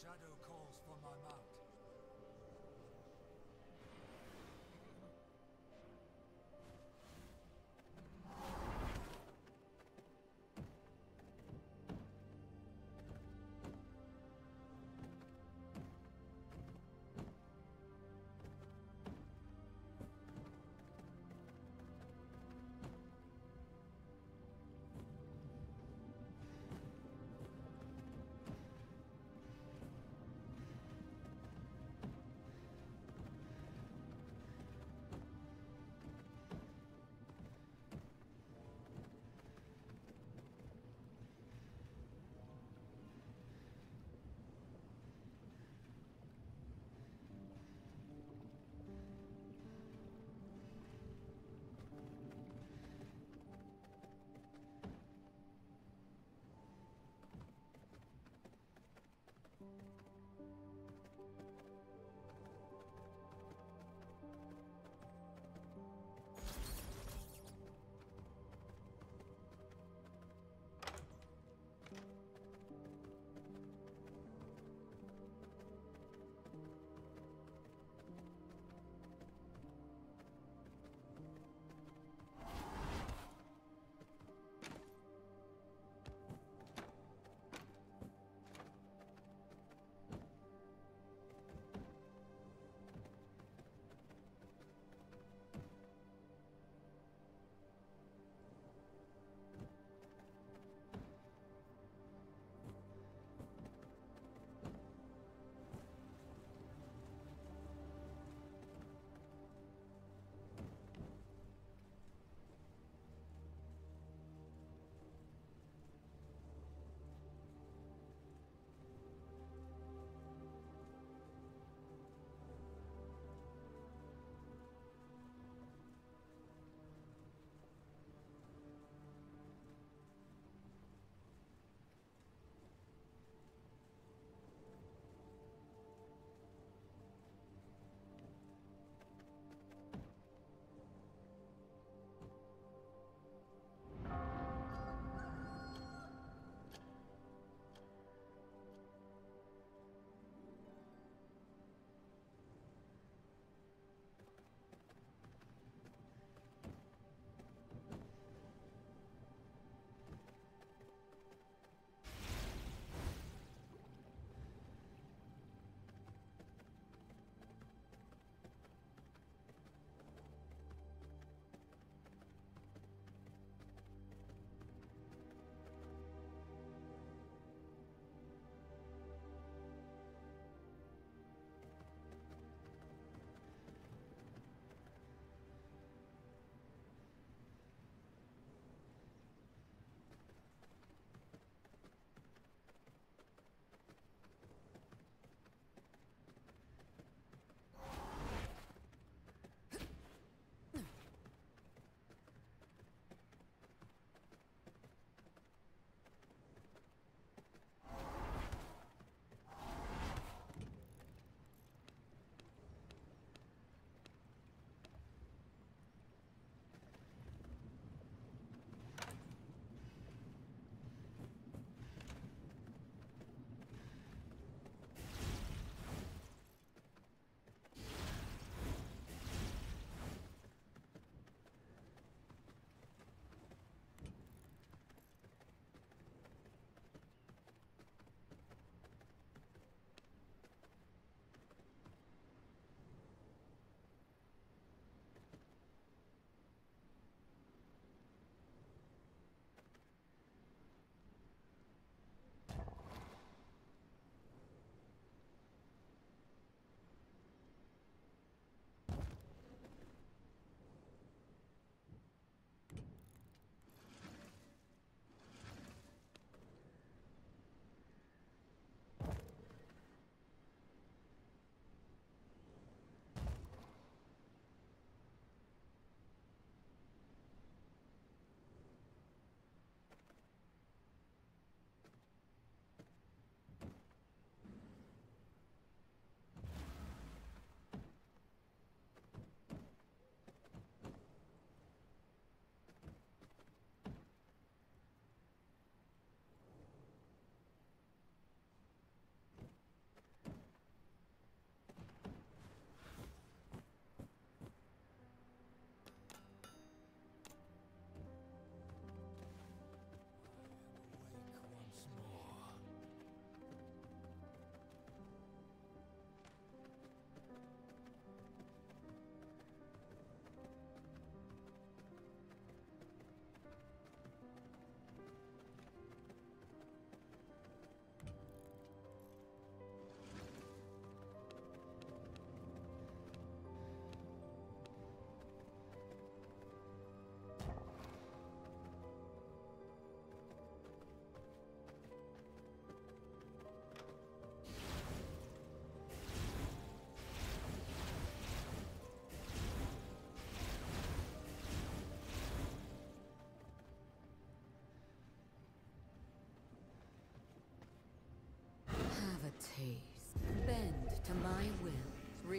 Shadow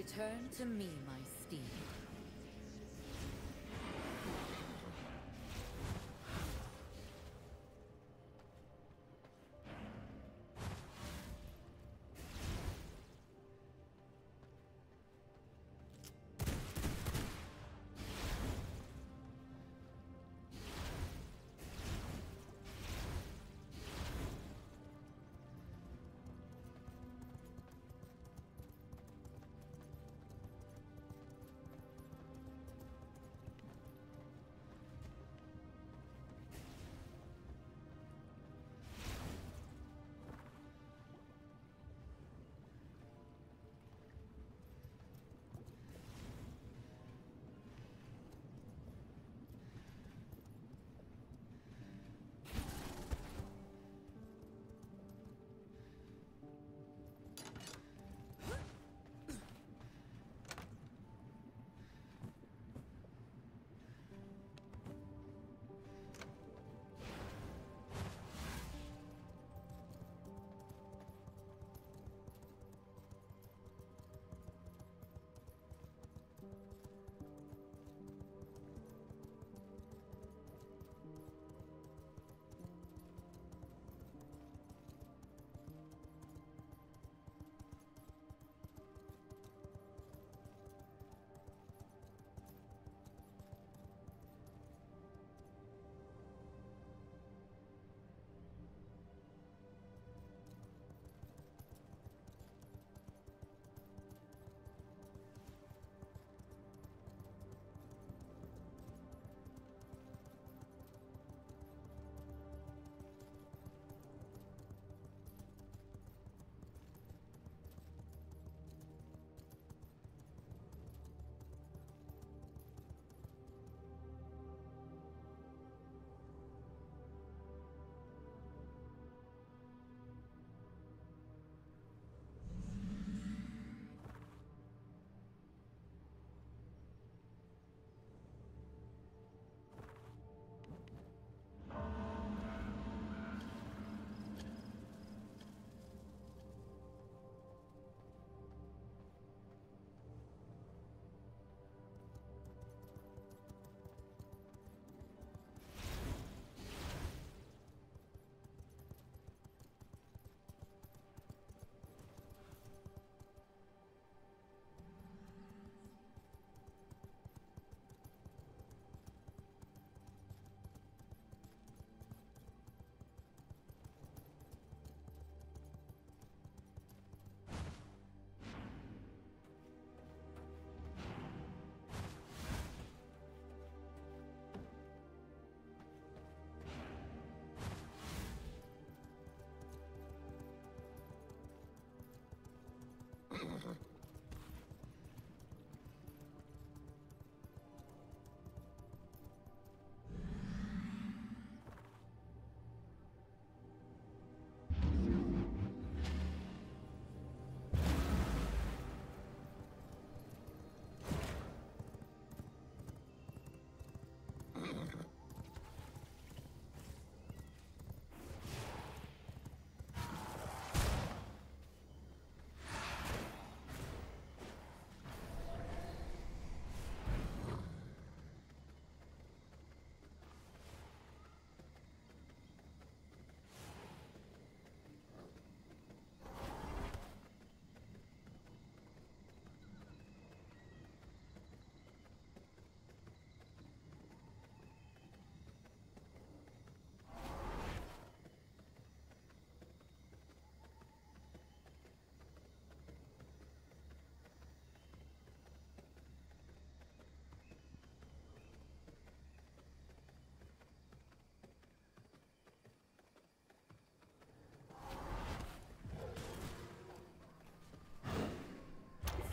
Return to me.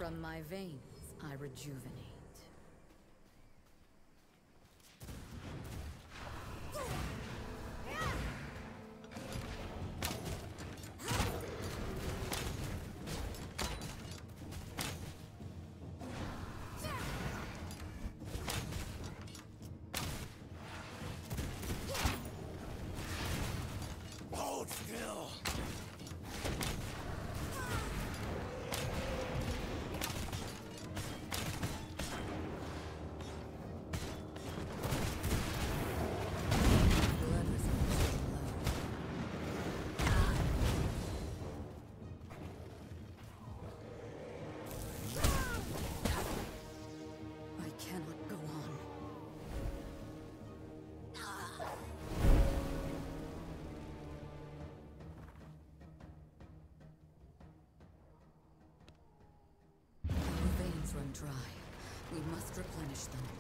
From my veins, I rejuvenate. Run dry. We must replenish them.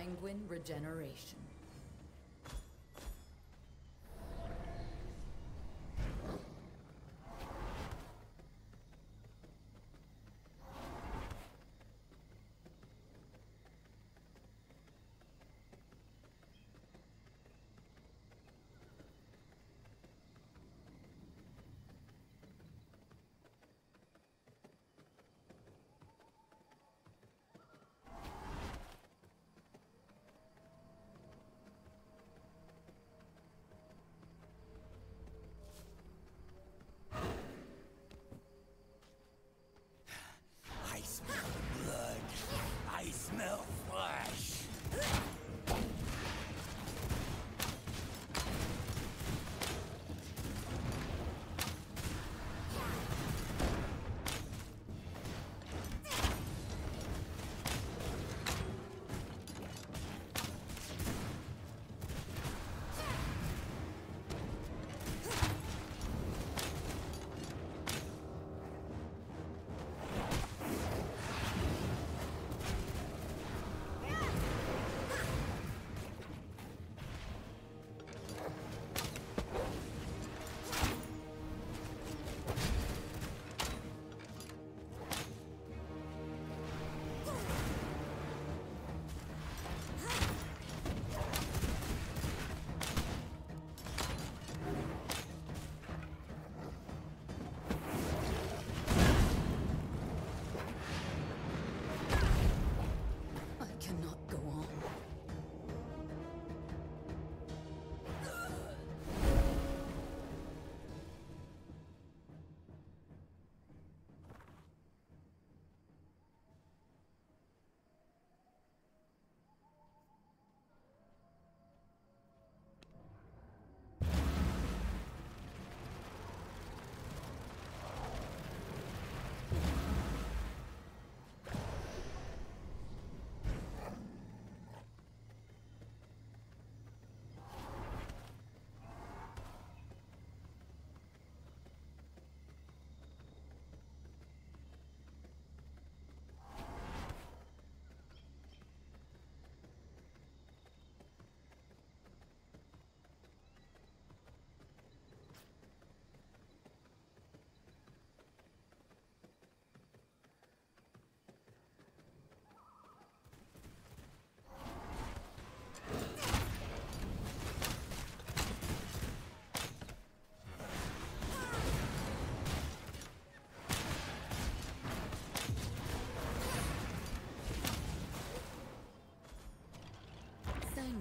Sanguine regeneration.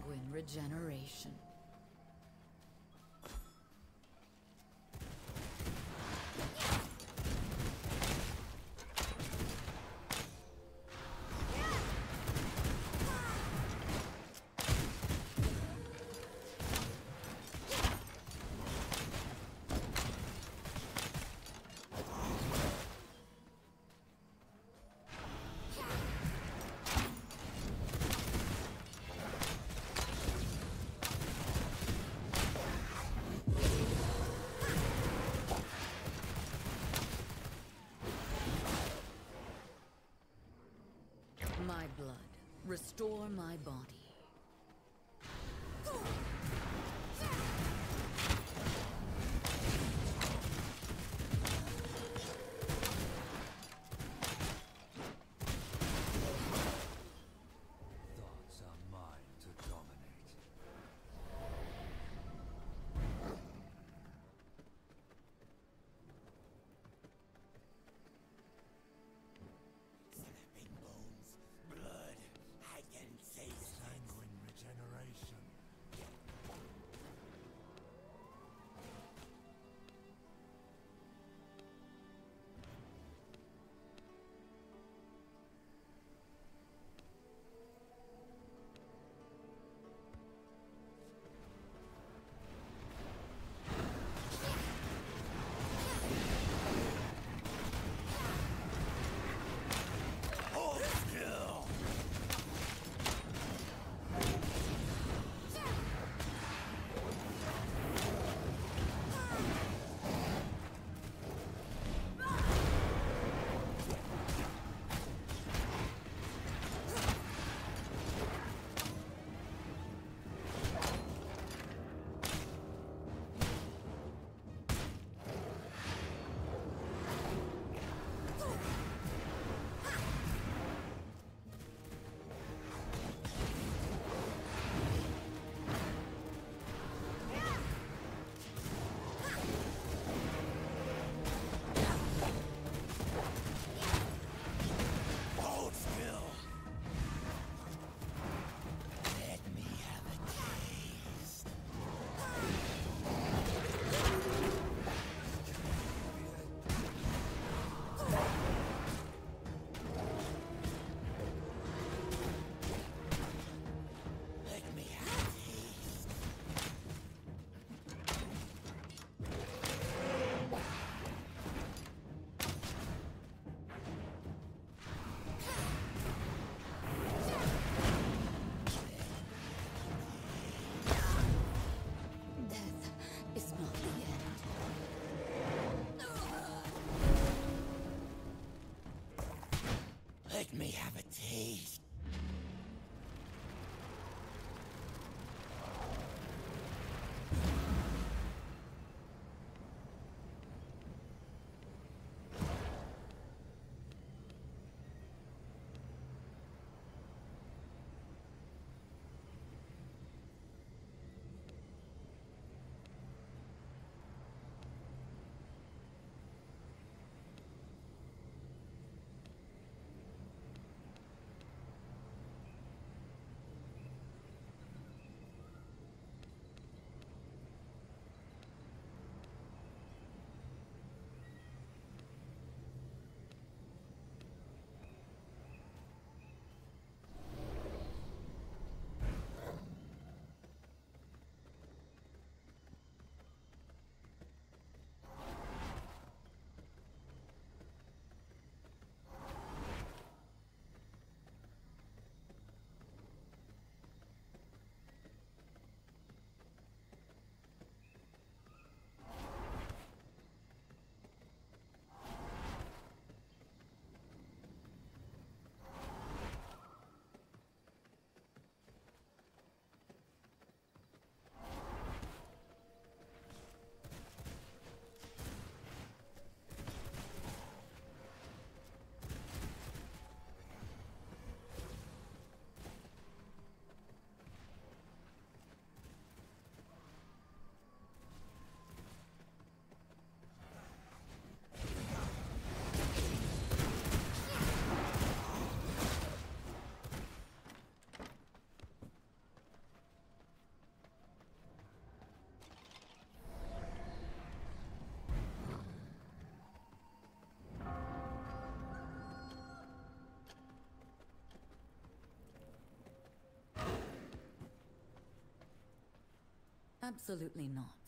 Sanguine regeneration. Restore my body. Absolutely not.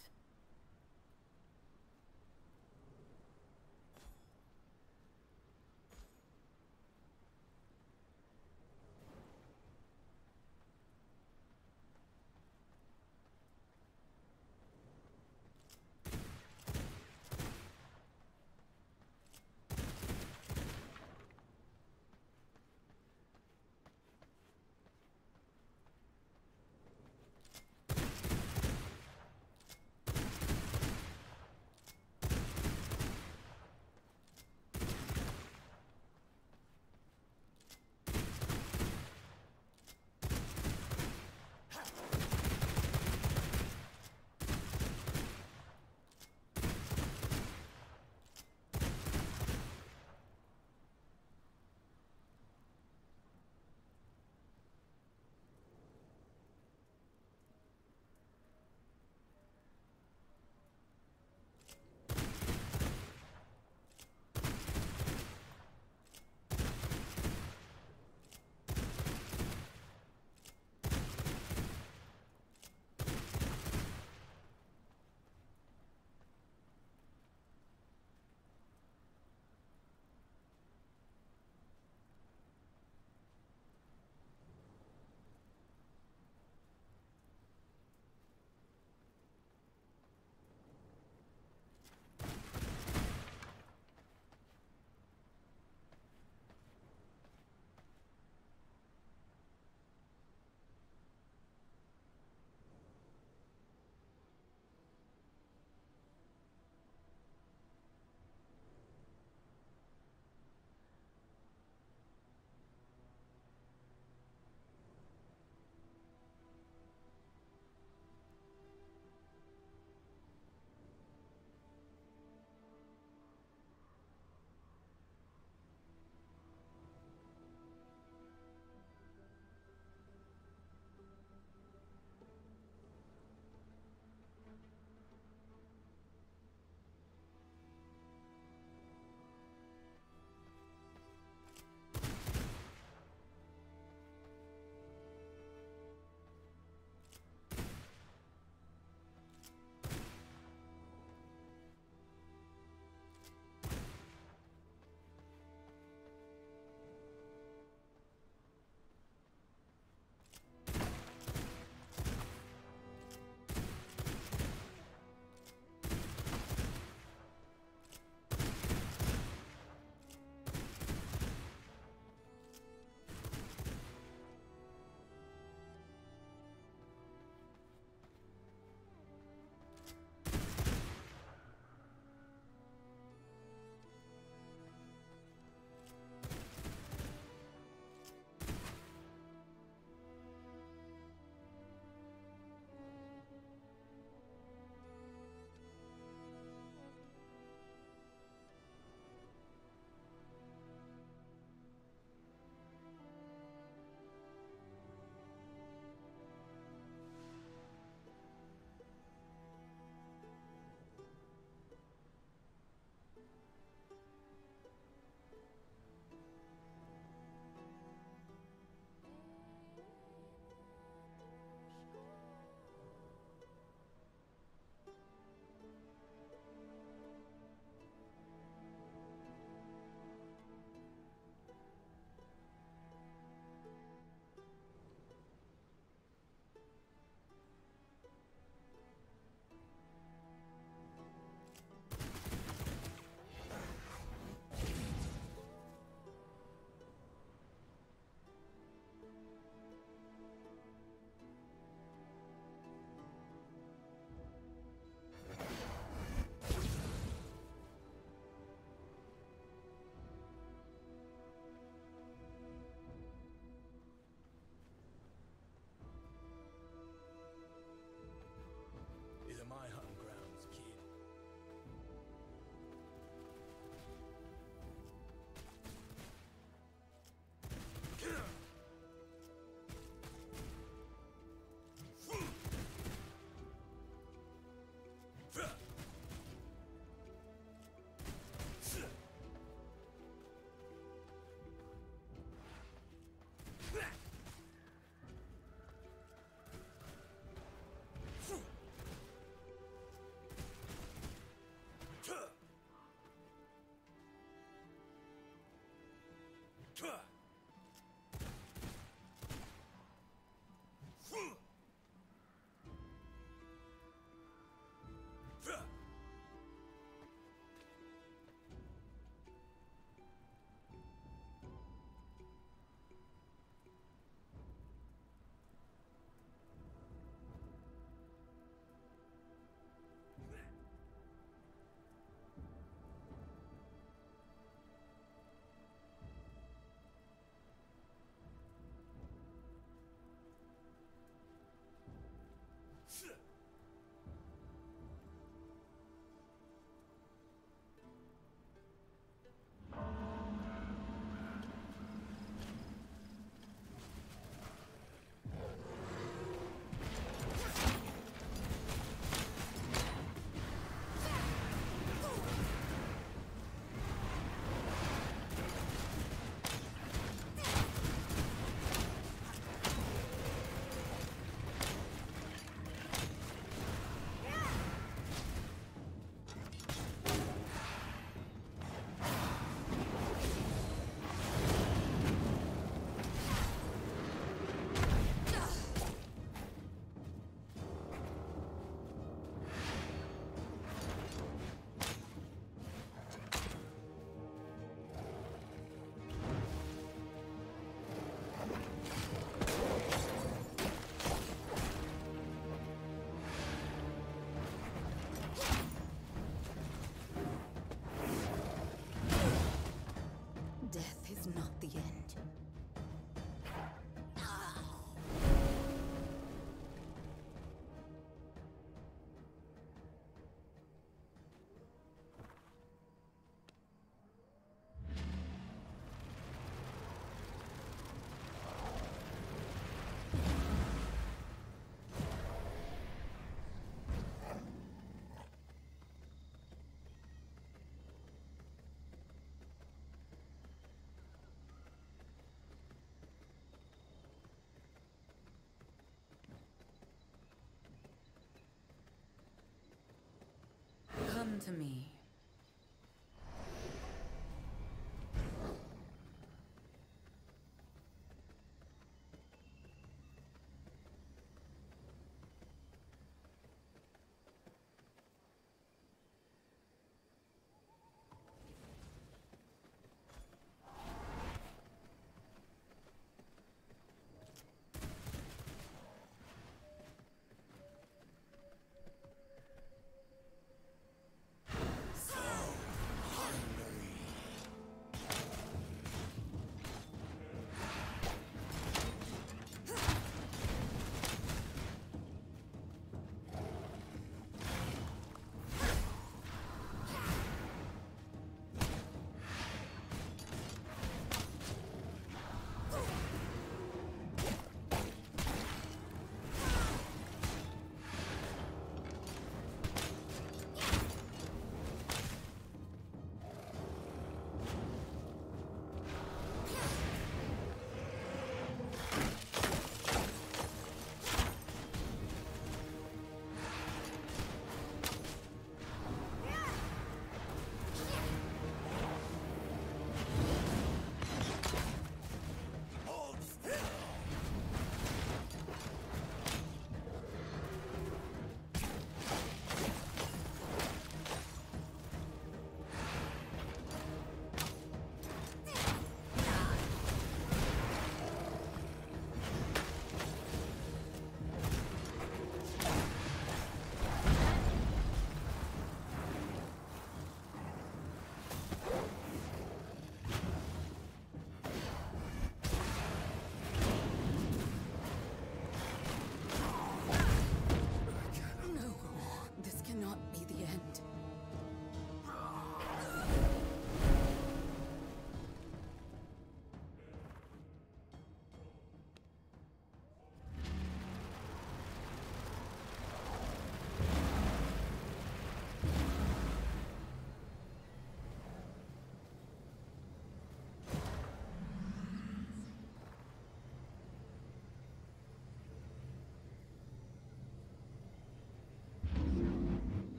Come to me.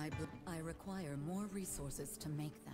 My I require more resources to make that.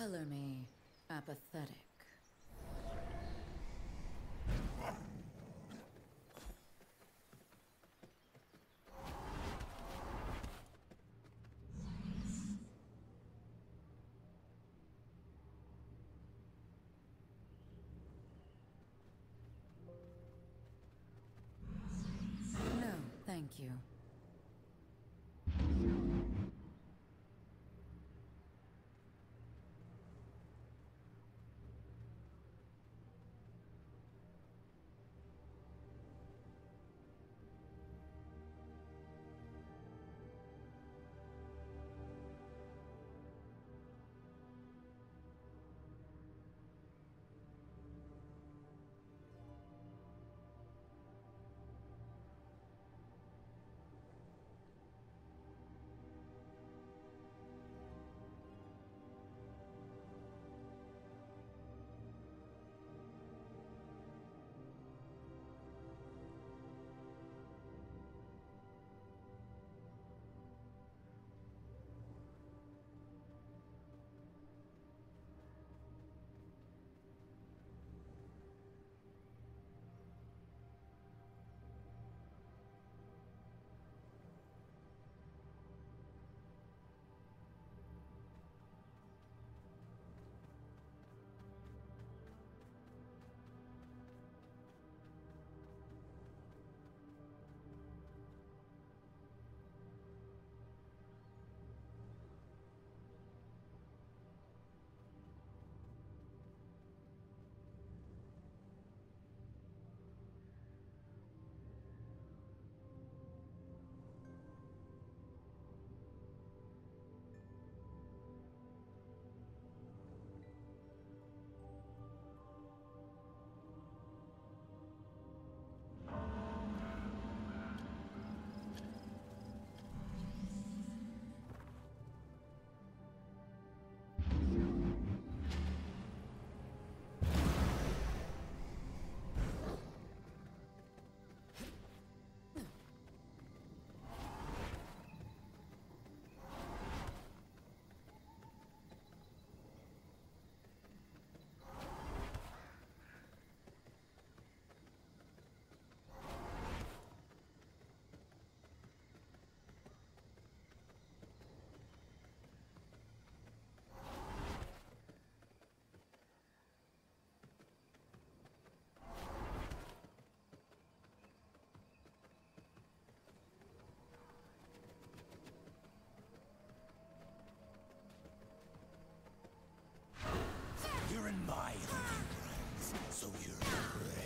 Color me apathetic. No, thank you. So you're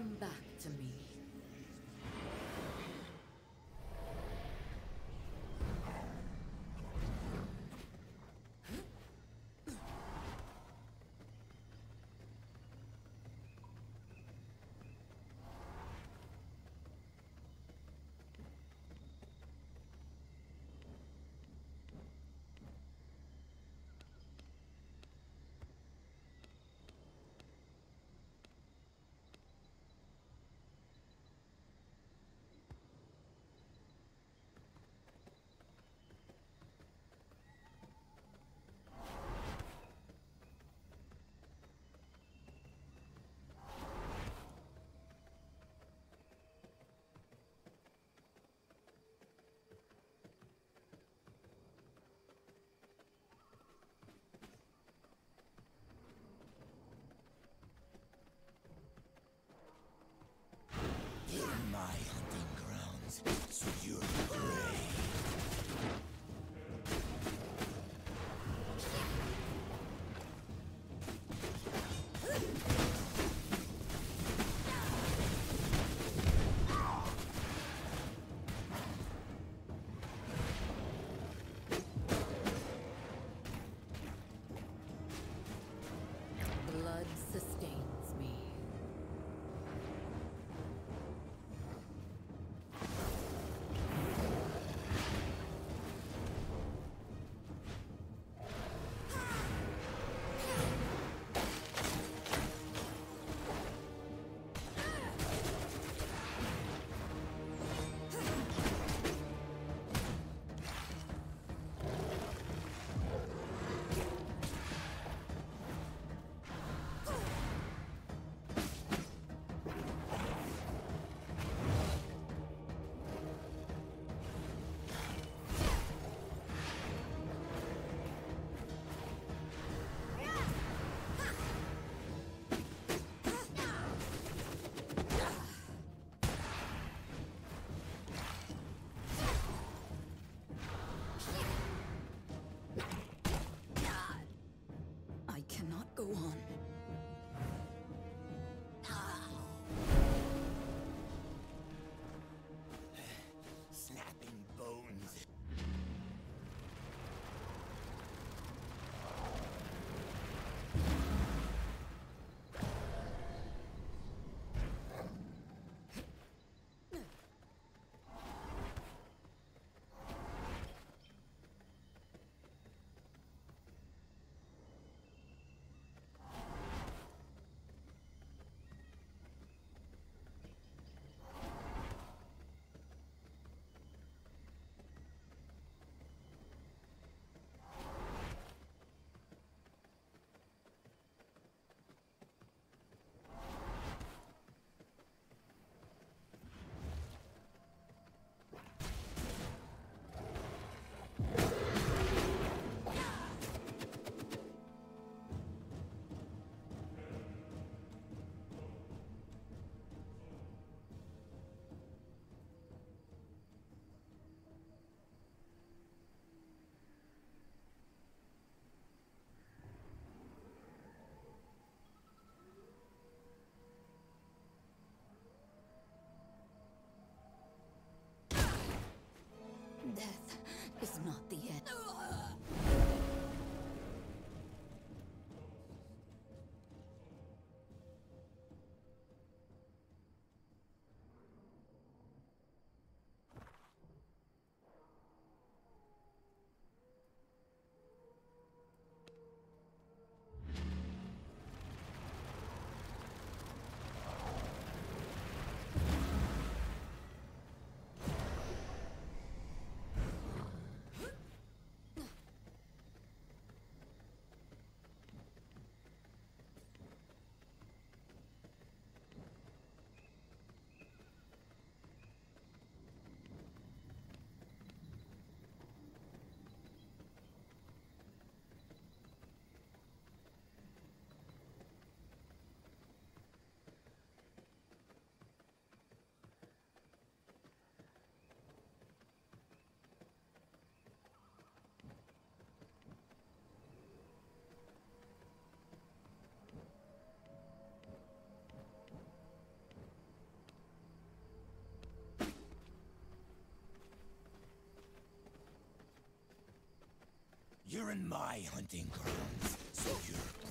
Come back to me. You're in my hunting grounds, go on. You're in my hunting grounds, so you're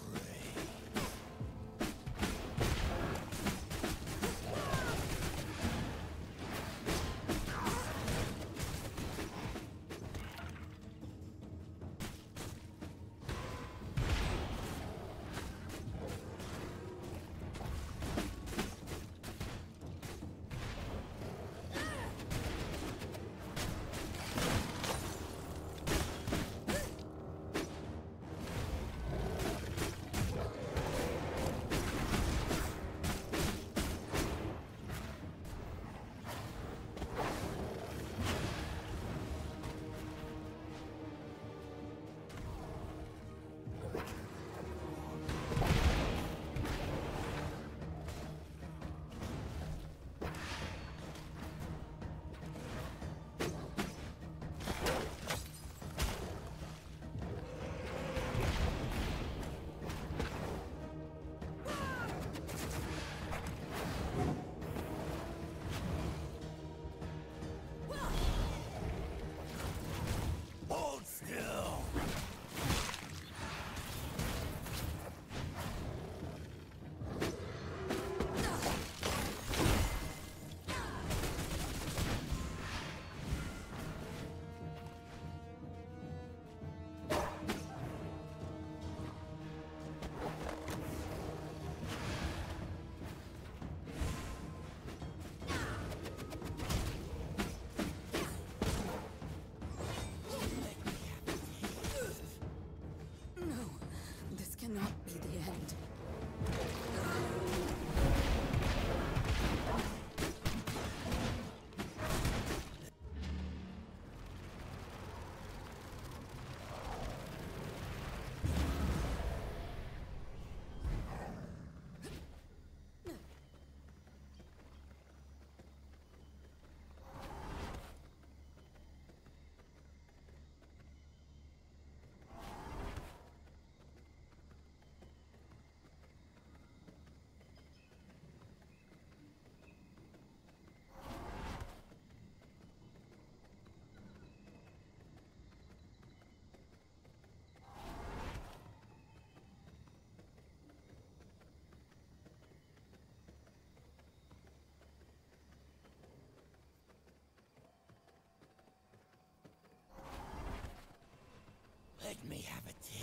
Let me have a taste.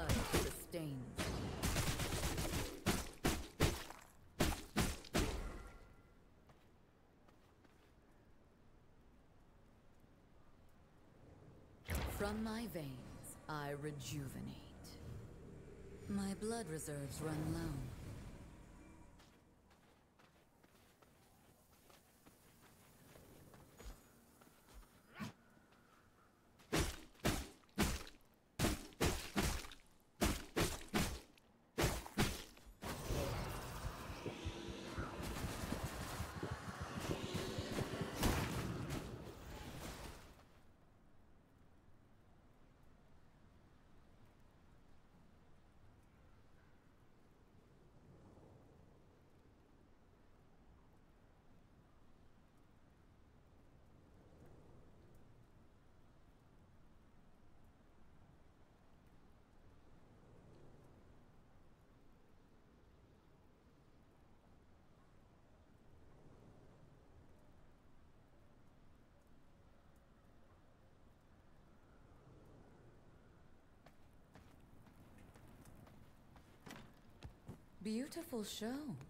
Blood sustains. From my veins, I rejuvenate. My blood reserves run low. Beautiful show.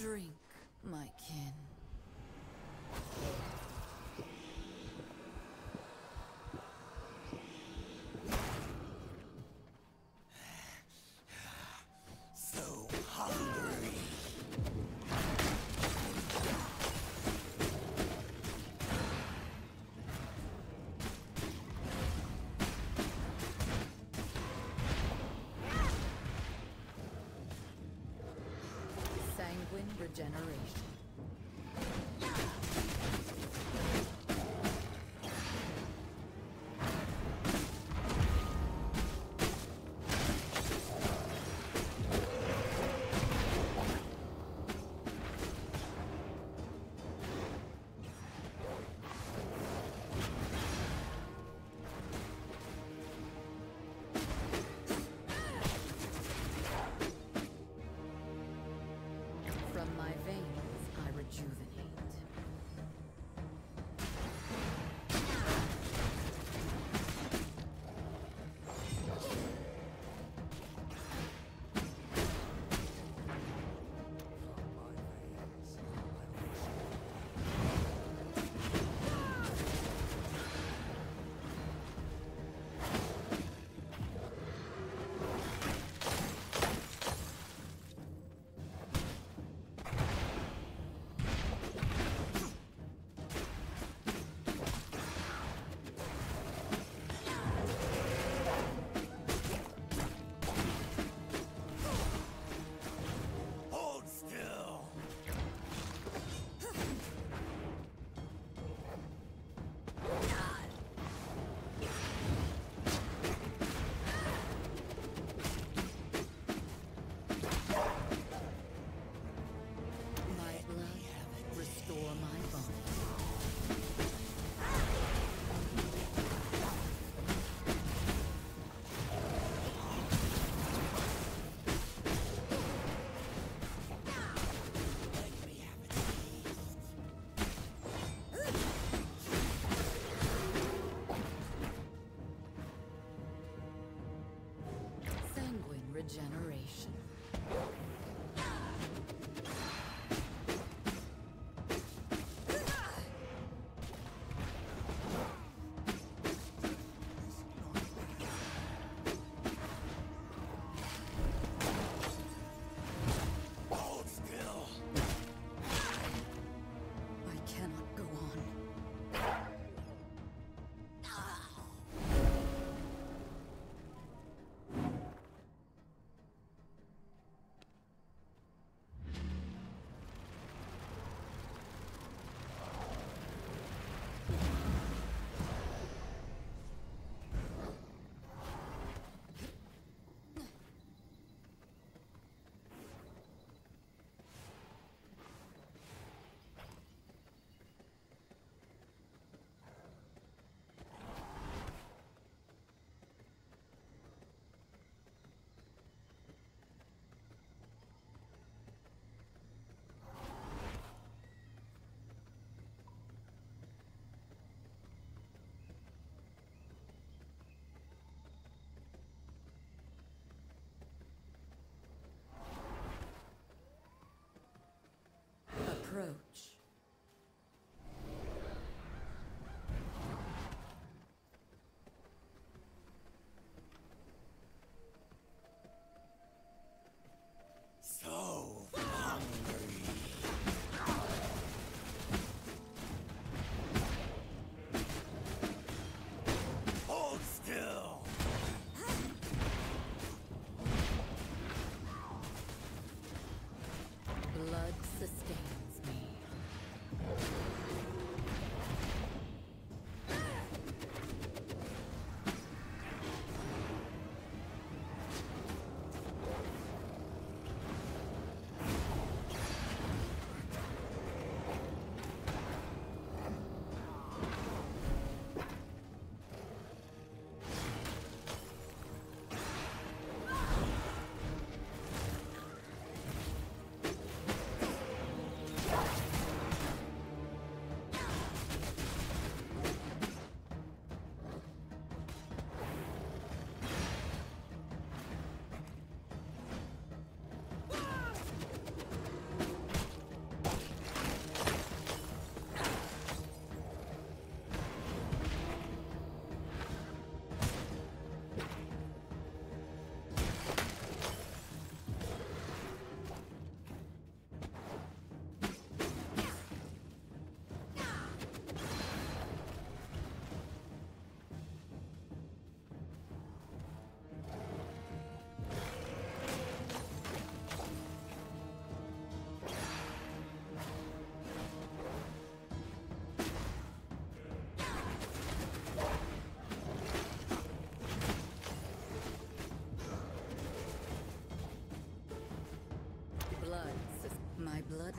Drink, my kin. Sanguine regeneration.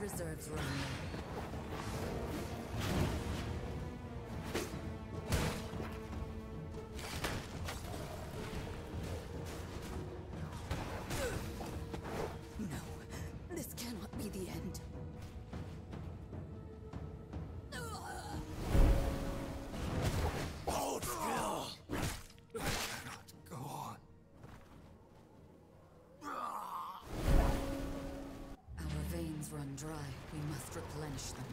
Reserves run run dry. We must replenish them.